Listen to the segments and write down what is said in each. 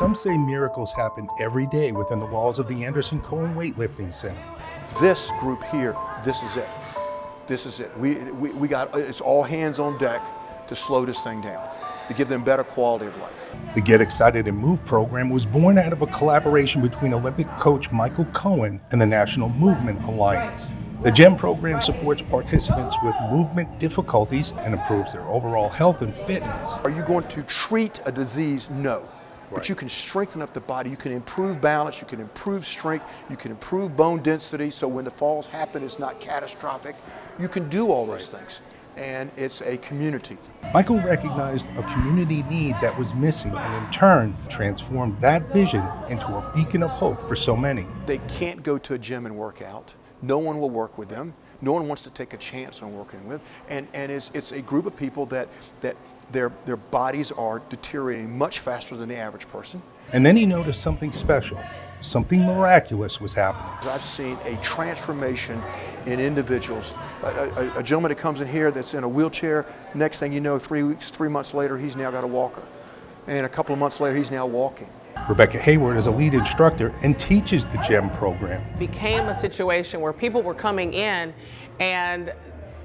Some say miracles happen every day within the walls of the Anderson Cohen Weightlifting Center. This group here, this is it. This is it. We, we, we got, it's all hands on deck to slow this thing down, to give them better quality of life. The Get Excited and Move program was born out of a collaboration between Olympic coach Michael Cohen and the National Movement Alliance. The GEM program supports participants with movement difficulties and improves their overall health and fitness. Are you going to treat a disease? No. But you can strengthen up the body, you can improve balance, you can improve strength, you can improve bone density so when the falls happen it's not catastrophic. You can do all those things. And it's a community. Michael recognized a community need that was missing and in turn transformed that vision into a beacon of hope for so many. They can't go to a gym and work out. No one will work with them. No one wants to take a chance on working with. And, and it's, it's a group of people that, that their, their bodies are deteriorating much faster than the average person. And then he noticed something special. Something miraculous was happening. I've seen a transformation in individuals. A, a, a, gentleman that comes in here that's in a wheelchair, next thing you know, three weeks, three months later, he's now got a walker. And a couple of months later, he's now walking. Rebecca Hayward is a lead instructor and teaches the GEM program. Became a situation where people were coming in and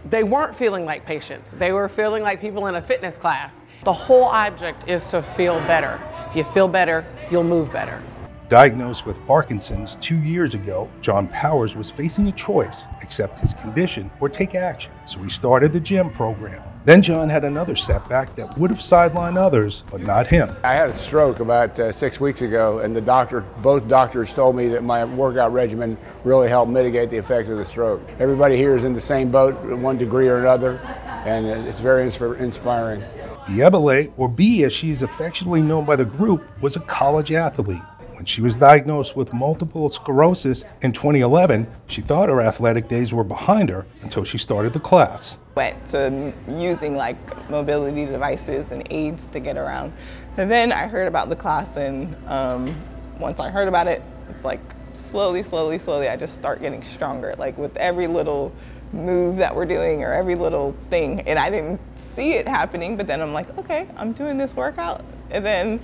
they weren't feeling like patients. They were feeling like people in a fitness class. The whole object is to feel better. If you feel better, you'll move better. Diagnosed with Parkinson's two years ago, John Powers was facing a choice accept his condition or take action. So he started the GEM program. Then John had another setback that would have sidelined others, but not him. I had a stroke about uh, six weeks ago, and the doctor, both doctors told me that my workout regimen really helped mitigate the effects of the stroke. Everybody here is in the same boat, one degree or another, and it's very inspiring. Diebele, or B as she is affectionately known by the group, was a college athlete. When she was diagnosed with multiple sclerosis in 2011, she thought her athletic days were behind her until she started the class. Went to using like mobility devices and aids to get around. And then I heard about the class and um, once I heard about it, it's like slowly, slowly, slowly, I just start getting stronger. Like with every little move that we're doing or every little thing. And I didn't see it happening, but then I'm like, okay, I'm doing this workout. And then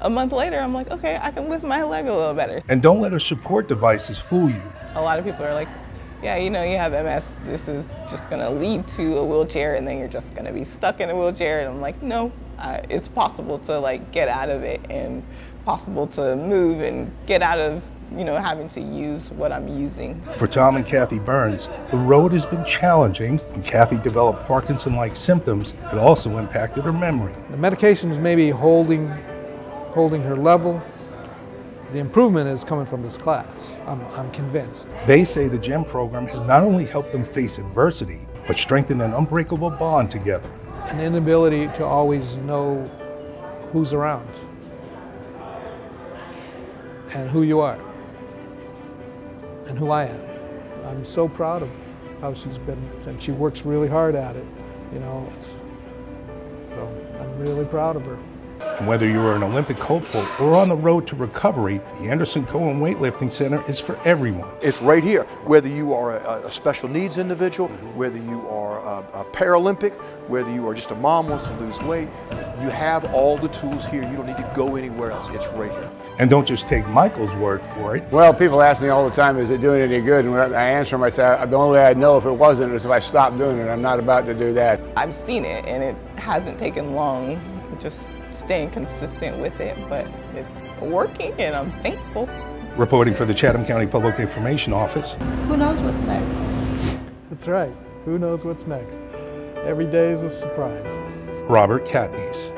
a month later, I'm like, okay, I can lift my leg a little better. And don't let her support devices fool you. A lot of people are like, yeah, you know, you have MS, this is just gonna lead to a wheelchair and then you're just gonna be stuck in a wheelchair. And I'm like, no, uh, it's possible to like get out of it and possible to move and get out of you know, having to use what I'm using. For Tom and Kathy Burns, the road has been challenging. When Kathy developed Parkinson-like symptoms, it also impacted her memory. The medications may be holding holding her level. The improvement is coming from this class, I'm, I'm convinced. They say the GEM program has not only helped them face adversity, but strengthened an unbreakable bond together. An inability to always know who's around and who you are and who I am. I'm so proud of how she's been, and she works really hard at it, you know. so I'm really proud of her. And whether you are an Olympic hopeful or on the road to recovery, the Anderson Cohen Weightlifting Center is for everyone. It's right here. Whether you are a, a special needs individual, mm-hmm. whether you are a, a, Paralympic, whether you are just a mom wants to lose weight, you have all the tools here. You don't need to go anywhere else. It's right here. And don't just take Michael's word for it. Well, people ask me all the time, is it doing any good? And I answer them, I say, the only way I'd know if it wasn't is if I stopped doing it. I'm not about to do that. I've seen it, and it hasn't taken long. Just staying consistent with it, but it's working and I'm thankful. Reporting for the Chatham County Public Information Office. Who knows what's next? That's right. Who knows what's next? Every day is a surprise. Robert Katniss.